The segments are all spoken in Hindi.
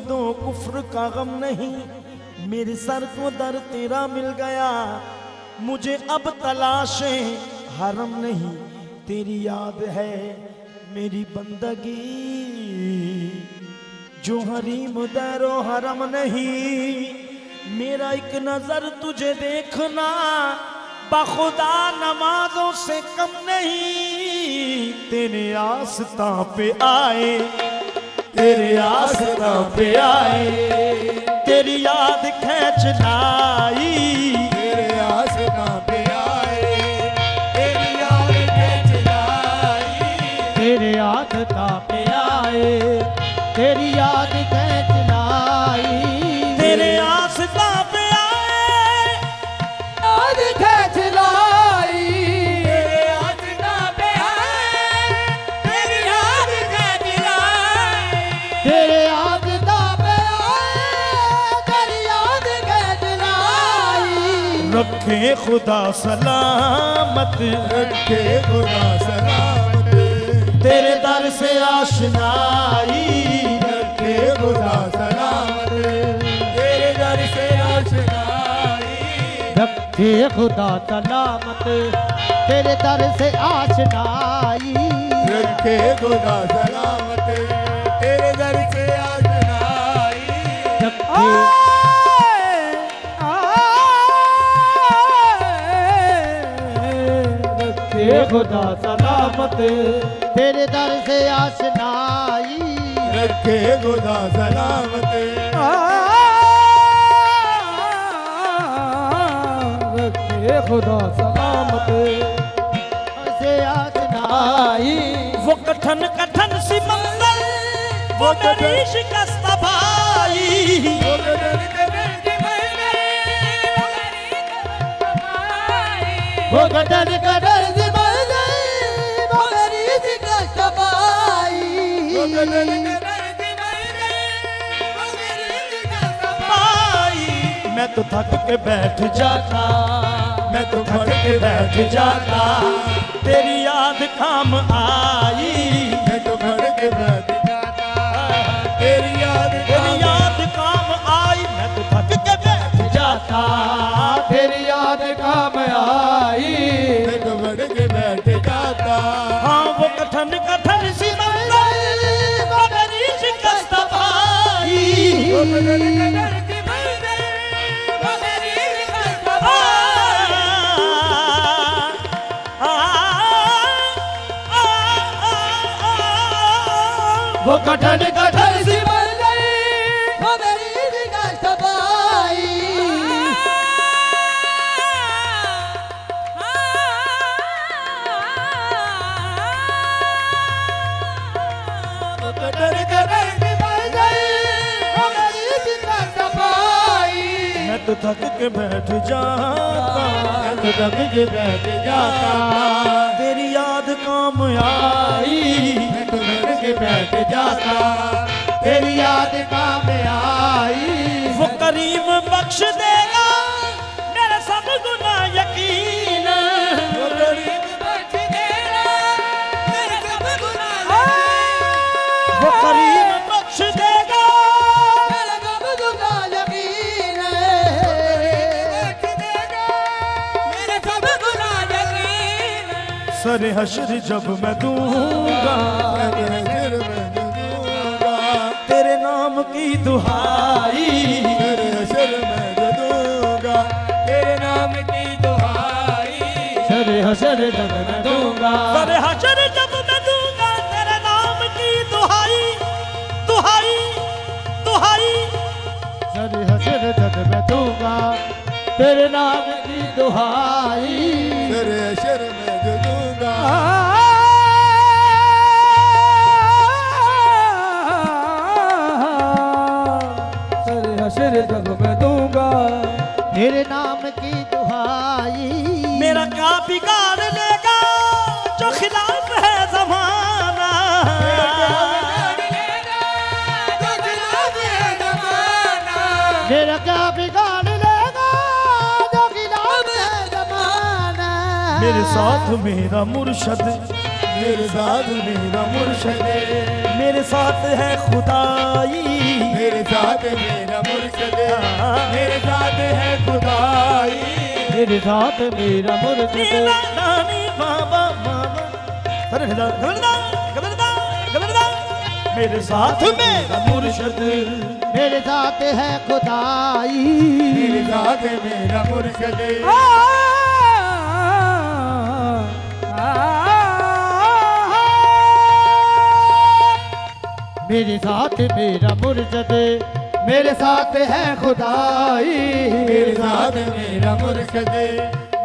दो कुफ्र का गम नहीं। मेरे सर को दर तेरा मिल गया। मुझे अब तलाशे, हरम नहीं। तेरी याद है मेरी बंदगी। जो हरीम दरो हरम नहीं। मेरा एक नज़र तुझे देखना बखुदा नमाजों से कम नहीं। तेरे आस्था पे आए तेरे आसना पे आए तेरी याद खेच लाई रखे खुदा सलामत। रखे खुदा सलामत। तेरे दर से आशनाई। रखे खुदा सलामत। तेरे दर से आशनाई। रखे खुदा सलामत। तेरे दर से आशनाई। रखे खुदा सलामत। खुदा सलामत। तेरे दर से आशनाई रखे खुदा सलामत। रखे खुदा सलामत। से आशनाई वो कठन कठन सी मंजिल वो मेरी शिकस्त भाई वो गदर गदर मैं तो थक के बैठ जाता मैं तो थक के बैठ जाता। तेरी याद काम आई मैं तो घर के बैठ जाता। तेरी याद तेरी याद काम आई मैं तो थक के बैठ जाता। तेरी याद काम आई मैं तो घर के वो कठन कठन सी मर गई वो मेरी सी कष्ट पाई मैं तो थक के बैठ जाता बैठ जाता। तेरी याद काम आई मैं तो के बैठ जाता। तेरी याद काम आई। वो करीम बख्श देगा सर हशर जब मैं दूँगा। में दूँगा तेरे नाम की दुहाई। तेरे सिर में दूँगा तेरे नाम की दुहाई। सर हसर जब मैं दूँगा। सर हशर जब मैं दूँगा तेरे नाम की दुहाई। दुहाई दुहाई। सर हसर जब मैं दूँगा तेरे नाम की दुहाई। तेरे सिर दूँगा सर हसर जब दूँगा। तेरे नाम की दुहाई। मेरा क्या बिगाड़ लेगा जो खिलाफ है जमाना। मेरा क्या बिगाड़ मेरे साथ मेरा मुर्शद मेरे साथ मेरा मुर्शद मेरे साथ है खुदाई मेरे साथ मेरा मुर्शद मेरे साथ है खुदाई मेरे साथ मेरा मुर्शिद नानी बाबा बाबा अरे गबरदा गबरदा गबरदा मेरे साथ मेरा मुर्शद मेरे साथ है खुदाई मेरे साथ मेरा मुर्शद मेरे साथ मेरा मुर्शद मेरे साथ है खुदाई। मेरे साथ मेरा मुर्शद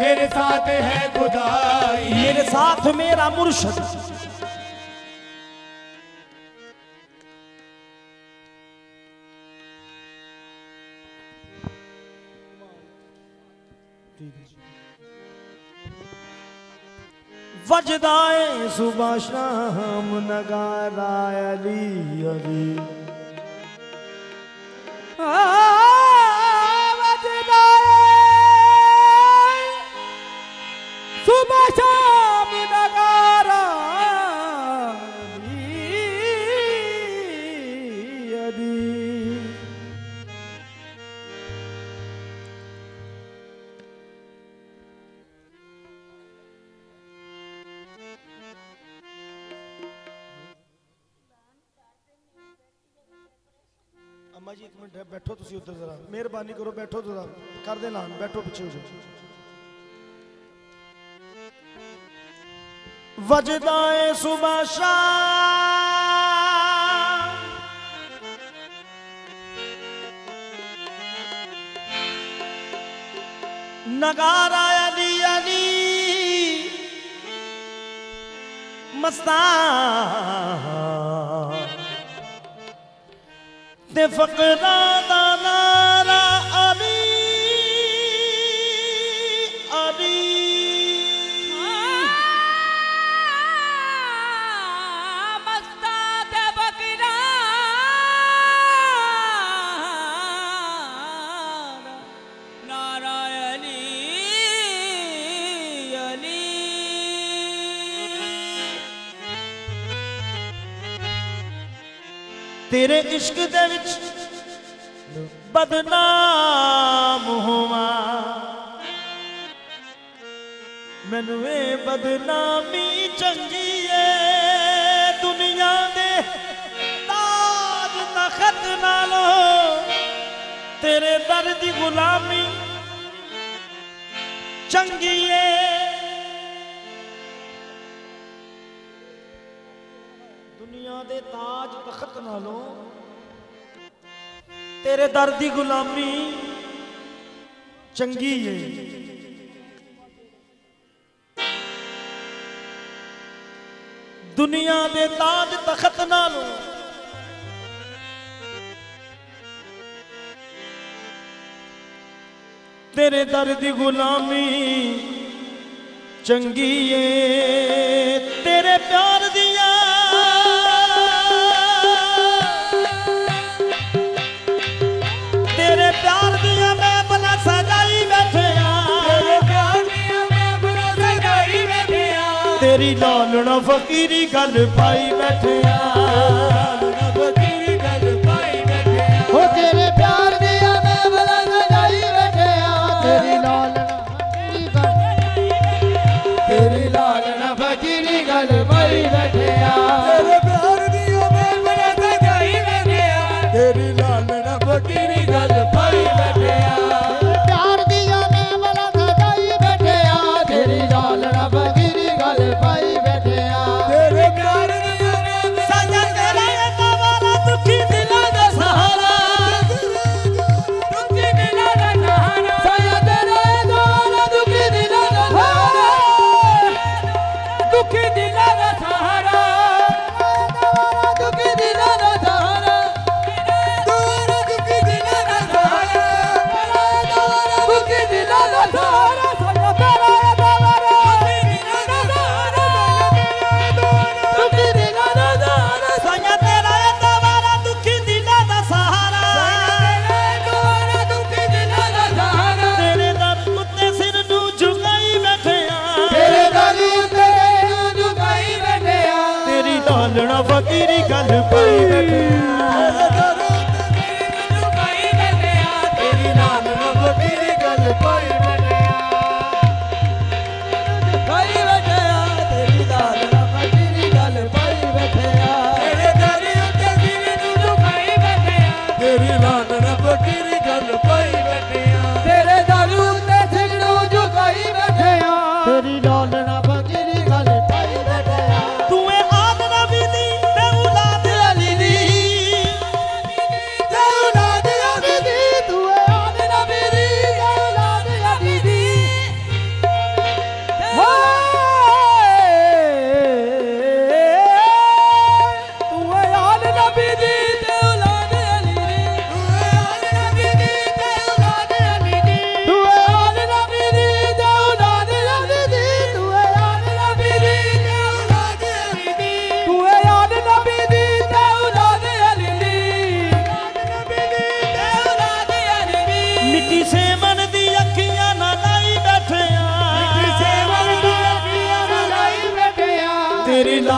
मेरे साथ है खुदाई। मेरे साथ मेरा मुर्शद। वजदाए सुबह शाम नगारा अली अली। सुबह अम्मा जी एक मिनट बैठो तुसी उधर जरा मेहरबानी करो बैठो जरा कर दे ऐलान बैठो पीछे जाओ वजदाए सुबह नगारा अली अली मस्तान ਤੇ ਫਕਰਾਂ ਦਾ तेरे इश्क दे विच बदनाम हुआ। मैनू बदनामी चंगी है, दुनिया दे ताज तखत नालो। तेरे दर की गुलामी चंगी है। दुनिया दे ताज ਤਾਜ ਤਖਤ ਨਾਲੋਂ ਤੇਰੇ ਦਰ ਦੀ ਗੁਲਾਮੀ ਚੰਗੀ ਏ। ਦੁਨੀਆ ਦੇ ਤਾਜ ਤਖਤ ਨਾਲੋਂ ਤੇਰੇ ਦਰ ਦੀ ਗੁਲਾਮੀ ਚੰਗੀ ਏ। ਤੇਰੀ ਲਾਲਣਾ ਫਕੀਰੀ ਗੱਲ ਪਾਈ ਬੈਠਿਆ।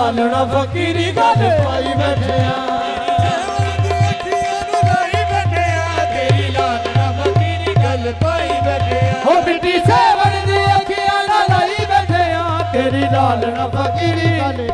ਚਾਨਣਾ ਫਕੀਰੀ ਗੱਲ ਪਾਈ ਬੈਠਿਆ ਪਾਈ ਬੈਠਿਆ ਹੋ ਬਿੱਟੀ ਸੇਵਣ ਦੀ ਅੱਖੀਆਂ ਨਾਲ ਲਈ ਤੇਰੀ ਲਾਲਣਾ ਫਕੀਰੀ ਗੱਲ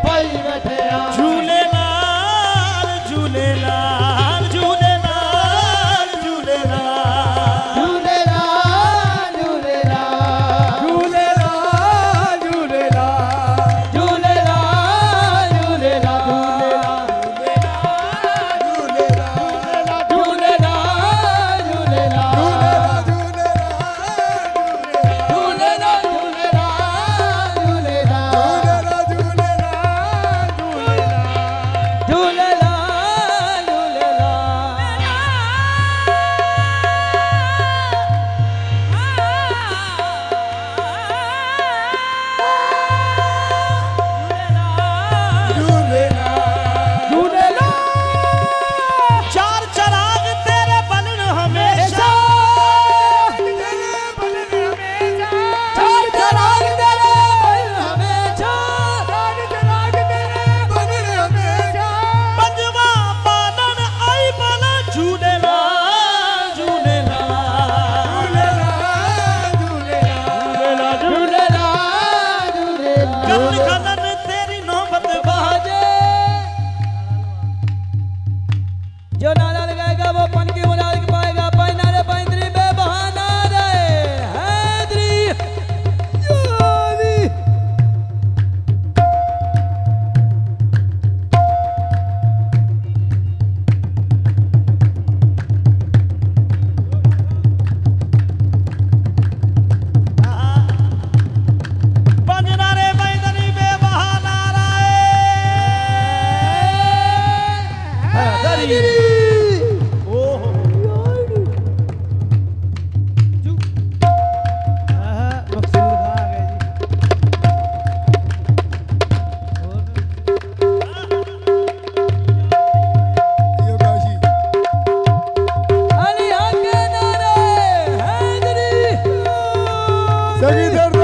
Seguidor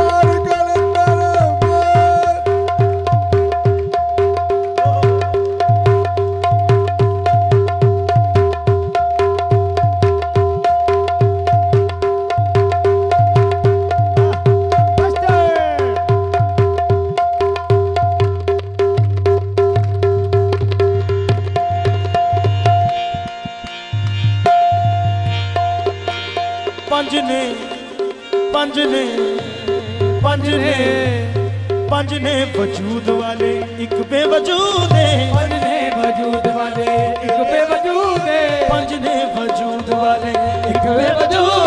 ਪੰਜ ਨੇ ਪੰਜ ਨੇ ਪੰਜ ਨੇ ਵਜੂਦ ਵਾਲੇ ਇੱਕ ਬੇਵਜੂਦ ਹੈ ਪੰਜ ਨੇ ਵਜੂਦ ਵਾਲੇ ਇੱਕ ਬੇਵਜੂਦ ਹੈ ਪੰਜ ਨੇ ਵਜੂਦ ਵਾਲੇ ਇੱਕ ਬੇਵਜੂਦ